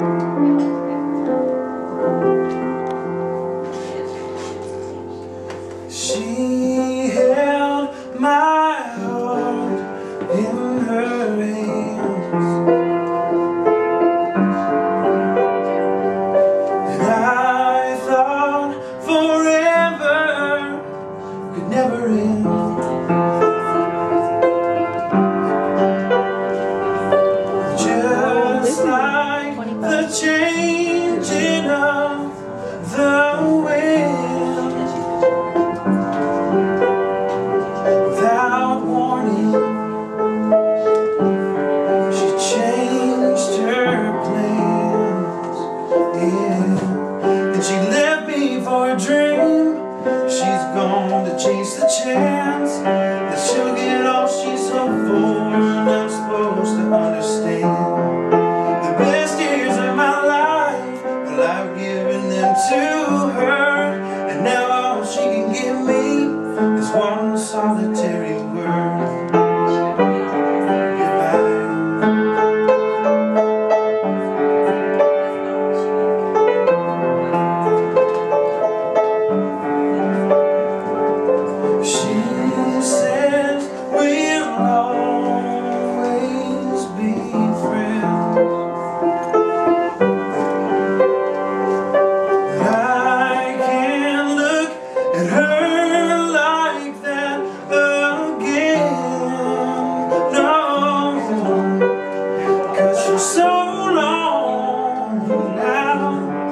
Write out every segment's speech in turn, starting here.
She held my heart in her hands And I thought forever could never end changing of the wind. Without warning She changed her plans. Yeah. And she left me for a dream. She's gone to chase the chance.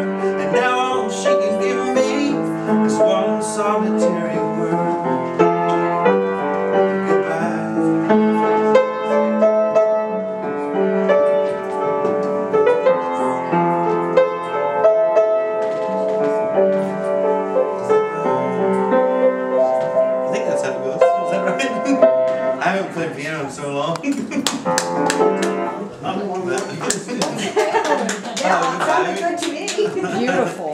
And now all she can give me Is one solitary word I think that's how it goes. Is that right? I haven't played piano in so long. I'm yeah, oh, it sounded good to me. Beautiful.